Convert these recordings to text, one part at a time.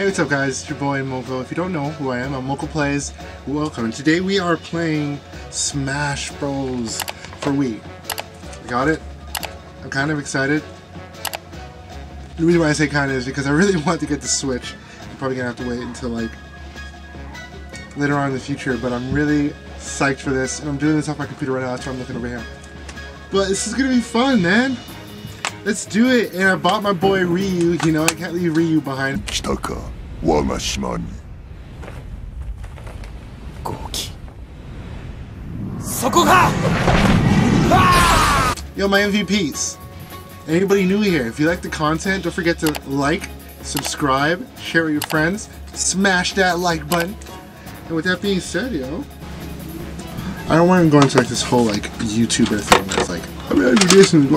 Hey, what's up guys? It's your boy Moko. If you don't know who I am, I'm Moko Plays. Welcome. Today we are playing Smash Bros. for Wii. Got it? I'm kind of excited. The reason why I say kind of is because I really want to get the Switch. I'm probably gonna have to wait until like later on in the future, but I'm really psyched for this. And I'm doing this off my computer right now, that's why I'm looking over here. But this is gonna be fun, man. Let's do it. And I bought my boy Ryu, you know, I can't leave Ryu behind. Kitaka, Wagashimani. Goki. Sokoga! Ah! Yo, my MVPs. Anybody new here, if you like the content, don't forget to like, subscribe, share with your friends, smash that like button. And with that being said, yo, I don't want to go into like this whole like YouTuber thing that's like, I'm do this and.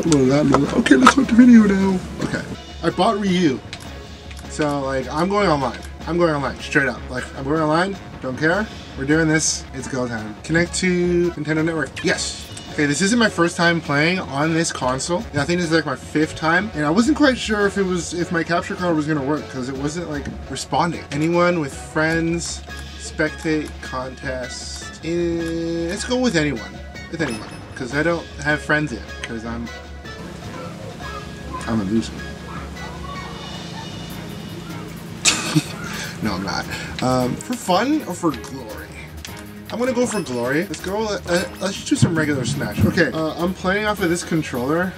Okay, let's start the video now. Okay, I bought Ryu, so like I'm going online. I'm going online, straight up. Like I'm going online. Don't care. We're doing this. It's go time. Connect to Nintendo Network. Yes. Okay, this isn't my first time playing on this console. I think this is like my fifth time, and I wasn't quite sure if it was if my capture card was gonna work because it wasn't like responding. Anyone with friends, spectate contest. Eh, let's go with anyone. With anyone, because I don't have friends yet. Because I'm I'm a loser. no, I'm not. Um, for fun or for glory? I'm gonna go for glory. Let's go. Uh, let's just do some regular Smash. Okay, uh, I'm playing off of this controller.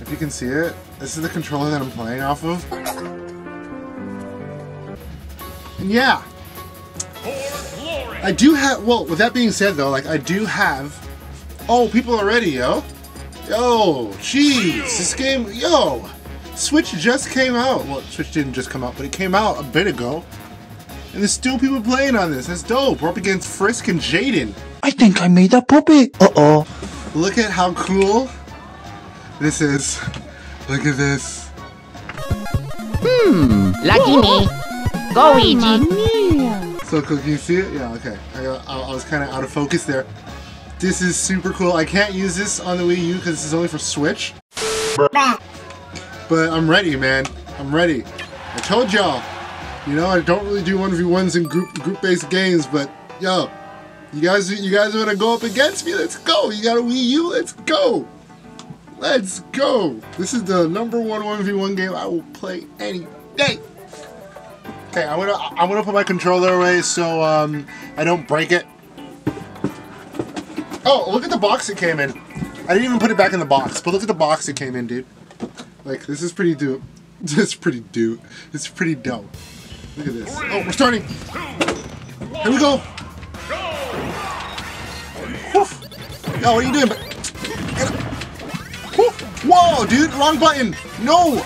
If you can see it, this is the controller that I'm playing off of. And yeah, I do have. Well, with that being said, though, like I do have. Oh, people are ready, yo. Yo, jeez, this game, yo. Switch just came out. Well, Switch didn't just come out, but it came out a bit ago. And there's still people playing on this. That's dope. We're up against Frisk and Jaden. I think I made a puppet. Uh-oh. Look at how cool this is. Look at this. Hmm. Lucky me. Go, Luigi. So cool. Can you see it? Yeah, okay. I, I, I was kind of out of focus there. This is super cool. I can't use this on the Wii U because this is only for Switch. But I'm ready, man. I'm ready. I told y'all. You know, I don't really do 1v1s in group group-based games, but yo, you guys you guys want to go up against me? Let's go. You got a Wii U? Let's go. Let's go. This is the number one 1v1 game I will play any day. Okay, I'm gonna I'm gonna put my controller away so um I don't break it. Oh, look at the box it came in. I didn't even put it back in the box, but look at the box it came in, dude. Like this is pretty dope. This is pretty dope. It's pretty dope. Look at this. Oh, we're starting. Here we go. Woof. Yo, what are you doing? Woof. Whoa, dude, wrong button. No.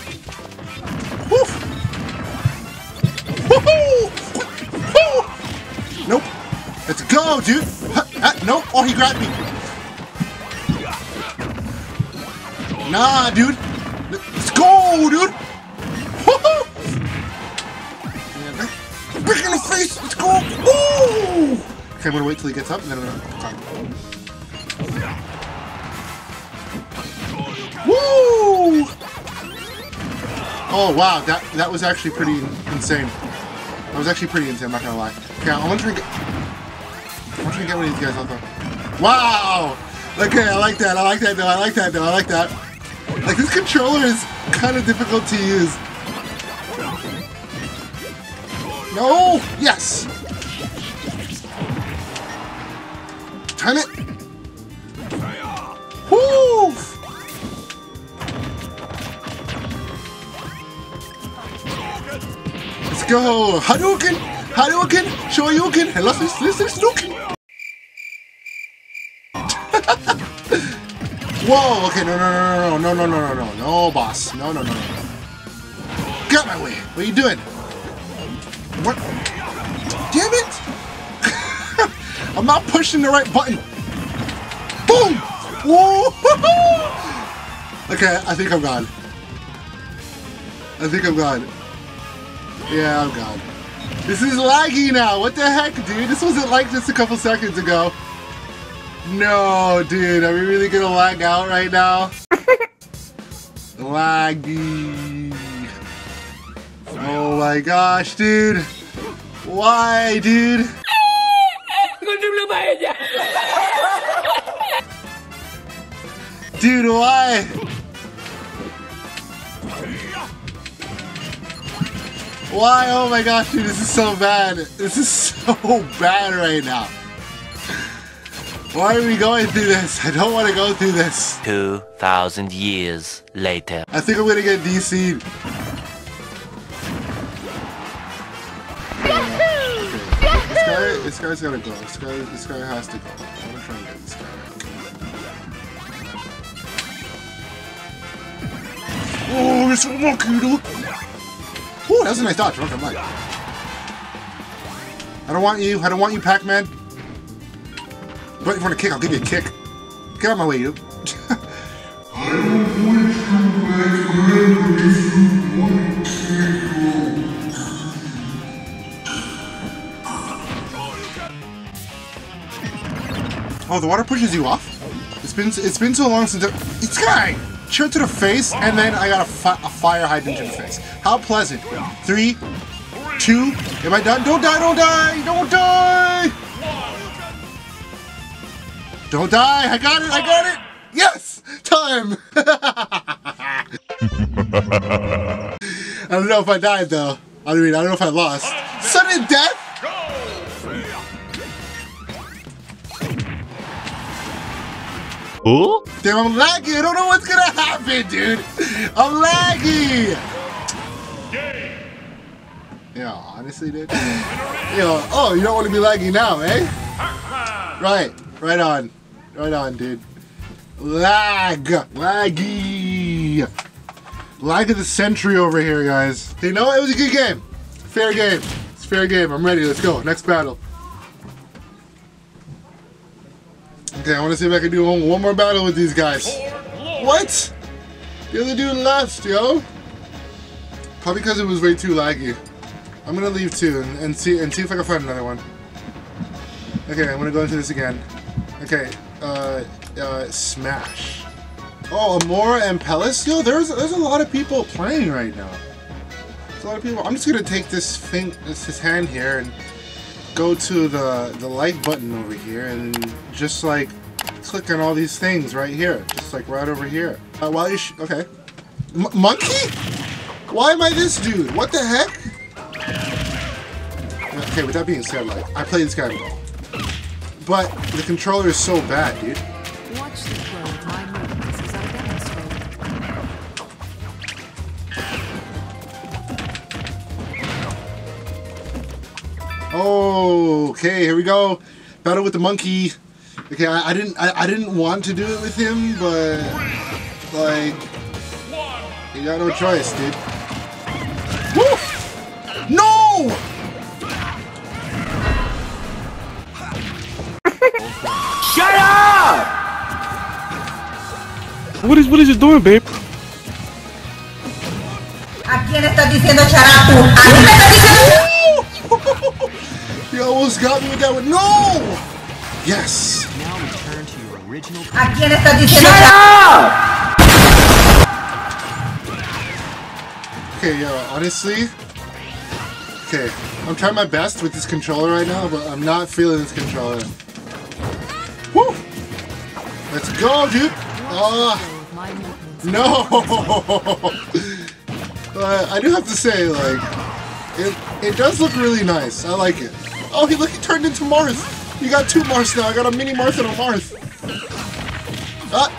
Let's go, dude. Uh, nope. Oh, he grabbed me. Nah, dude. Let's go, dude. Woohoo! Brick in the face. Let's go. Woo! Okay, I'm gonna wait till he gets up, and then I'm gonna. Woo! Oh wow, that that was actually pretty insane. That was actually pretty insane. I'm not gonna lie. Okay, I want gonna get one of these guys out there. Wow. Okay, I like that. I like that though. I like that though. I like that. Like this controller is kind of difficult to use. No! Yes! Time it! Woo! Let's go! Hadouken! Hadouken! Shoryuken! And let's Whoa! Okay, no, no, no, no, no, no, no, no, no, no, boss, no, no, no, no. Get out my way! What are you doing? What? Damn it! I'm not pushing the right button. Boom! Whoa! okay, I think I'm gone. I think I'm gone. Yeah, I'm gone. This is laggy now. What the heck, dude? This wasn't like just a couple seconds ago. No, dude. Are we really gonna lag out right now? laggy. Oh my gosh, dude. Why, dude? Dude, why? Why? Oh my gosh, dude, this is so bad. This is so bad right now. Why are we going through this? I don't want to go through this. 2,000 years later. I think I'm gonna get DC'd. This guy, this guy's gotta go. This guy, this guy has to go. I'm gonna try and get this guy. Oh, it's so lucky, dude. Oh, that was a nice dodge. Okay, Mike. I don't want you. I don't want you, Pac-Man. But you want a kick, I'll give you a kick. Get out of my way, you. Oh, the water pushes you off? It's been it's been so long since I, it's guy shirt to the face, and then I got a, fi a fire hydrant to the face. How pleasant! Three, two. Am I done? Don't die! Don't die! Don't die! Don't die! I got it! I got it! Yes! Time! I don't know if I died though. I mean, I don't know if I lost. Sudden death? Oh? Damn, I'm laggy. I don't know what's gonna happen, dude. I'm laggy. Yeah, honestly, dude. Yo, oh, you don't want to be laggy now, eh? Right, right on, right on, dude. Lag, laggy, lag of the century over here, guys. You know, it was a good game. Fair game. It's fair game. I'm ready. Let's go. Next battle. Okay, I want to see if I can do one, more battle with these guys. What? The other dude left, yo. Probably because it was way too laggy. I'm gonna leave too and, and see and see if I can find another one. Okay, I'm gonna go into this again. Okay, uh, uh, Smash. Oh, Amora and Pellis? Yo, there's there's a lot of people playing right now. There's a lot of people. I'm just gonna take this thing, this, this hand here, and go to the the like button over here, and just like click on all these things right here, just like right over here. Uh, while you, okay, M monkey? Why am I this dude? What the heck? Okay, with that being said, like I play this guy but the controller is so bad, dude. Watch the flow of my movements as I demonstrate. Oh, okay, here we go. Battle with the monkey. Okay, I, I didn't I, I didn't want to do it with him, but like you got no choice, dude. What is what is it doing, babe? ¿A quién estás diciendo charapu? ¿A mí me estás diciendo You almost got me with that one. No! Yes. ¿A quién estás diciendo Shut charapu? up! Okay, yo, honestly. Okay, I'm trying my best with this controller right now, but I'm not feeling this controller. Woo! Let's go, dude! Ah, Flow of my movements. No! Uh, I do have to say, like, it, it does look really nice. I like it. Oh, he look, he turned into Marth. You got two Marths now. I got a mini Marth and a Marth. Ah!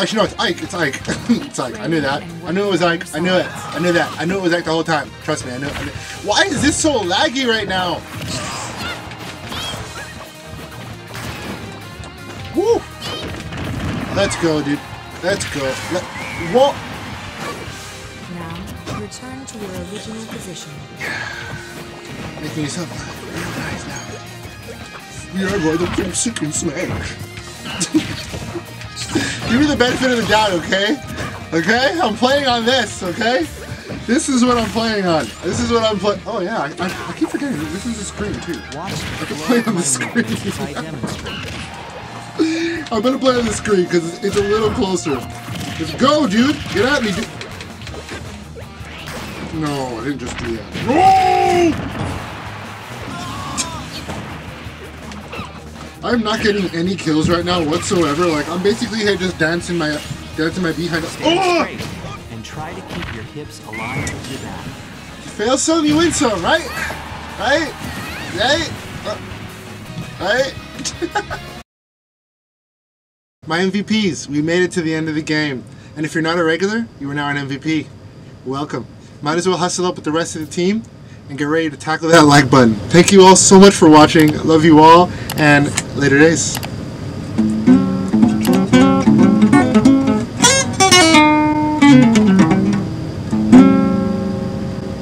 Actually, no, it's Ike. It's Ike. it's Ike. I knew that. I knew it was Ike. I knew it. I knew that. I knew it was Ike the whole time. Trust me, I knew, I knew. Why is this so laggy right now? Woo! Let's go, dude. Let's go. Let, whoa! Now, return to your original position. Yeah. Making yourself real nice now. Yeah, boy, the Pimp Secret Smash. Give me the benefit of the doubt, okay? Okay? I'm playing on this, okay? This is what I'm playing on. This is what I'm playing. Oh, yeah, I, I, I keep forgetting. This is the screen, too. Watch I can play on the screen. I'm gonna play on the screen because it's, it's a little closer. Let's go, dude. Get at me, dude. No, I didn't just do that. No! I'm not getting any kills right now whatsoever. Like I'm basically here just dancing my dancing my behind. Stand Oh! and try to keep your hips aligned with your back. Fail some, you win some, right? Right? Right? Uh, right? My MVPs, we made it to the end of the game. And if you're not a regular, you are now an MVP. Welcome. Might as well hustle up with the rest of the team and get ready to tackle that like button. Thank you all so much for watching. Love you all, and later days.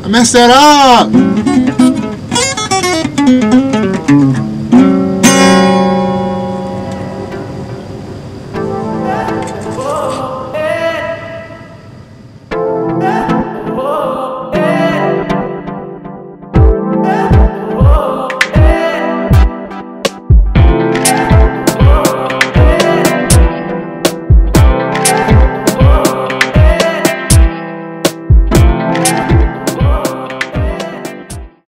I messed that up!